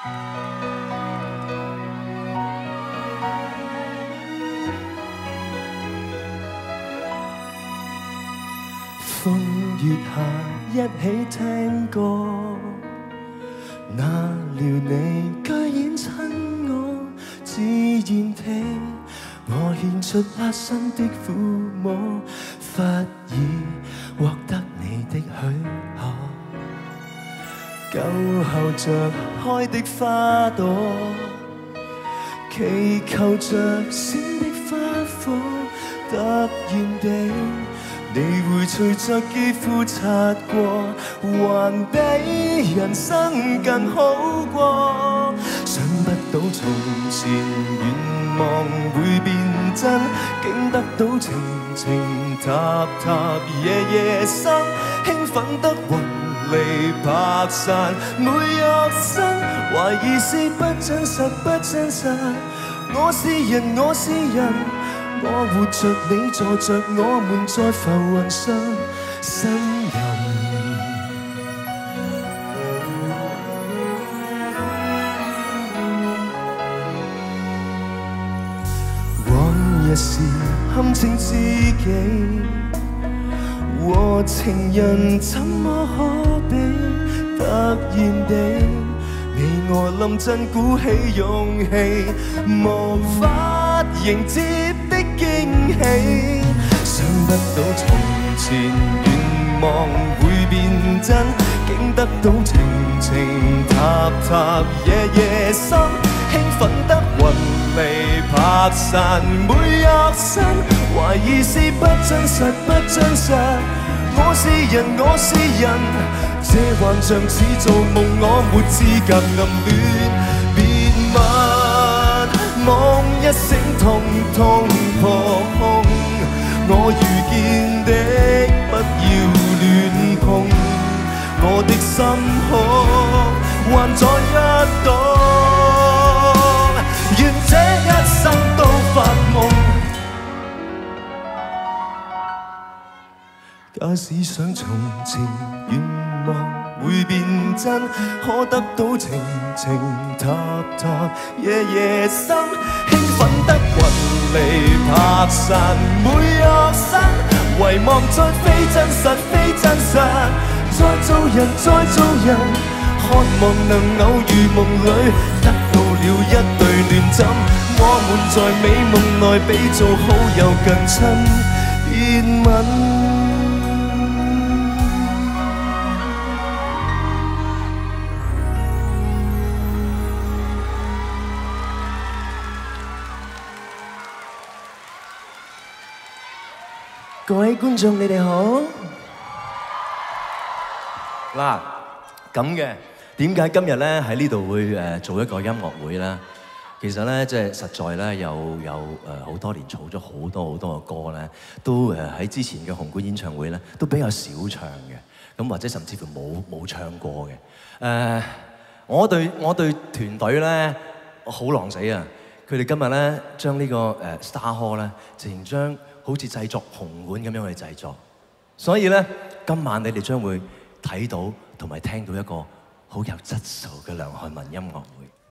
风月下一起听歌，哪料你居然亲我，自然地我献出握身的抚摸，忽已获得你的许可。久候着开的花朵，祈求着闪的花火，突然地。你会随着肌肤擦过，还比人生更好过。想不到从前愿望会变真，竟得到情情塔塔夜夜生，兴奋得魂离魄散，每肉身怀疑是不真实，不真实。我是人，我是人。我活着，你坐着，我们在浮云上呻吟。往日时堪称知己，情人怎么可比？突然地，你我临阵鼓起勇气，无法迎接的。惊喜，想不到从前愿望会变真，竟得到情情塔塔夜夜生，兴奋得魂离魄散，每肉身怀疑是不真实，不真实。我是人，我是人，这幻象似做梦，我没资格暗恋。别问，梦一醒，通通。破空，我遇见的不要乱碰，我的心胸还在假使想从前愿望会变真，可得到情情塔塔夜夜心，兴奋得魂。离魄散，每肉身遗忘再非真实，非真实。再做人，再做人，渴望能偶遇梦里，得到了一对乱枕。我们在美梦内比做好友更亲，热吻。各位觀眾，你哋好。嗱，咁嘅點解今日咧喺呢度會誒做一個音樂會咧？其實咧，即係實在咧，有有誒好多年儲咗好多好多嘅歌咧，都誒喺之前嘅紅館演唱會咧，都比較少唱嘅。咁或者甚至乎冇冇唱過嘅。誒，我對我對團隊咧好狼死啊！佢哋今日咧將呢個誒 Star Hall 咧，直情將好似製作紅館咁樣去製作，所以咧今晚你哋將會睇到同埋聽到一個好有質素嘅梁漢文音樂會。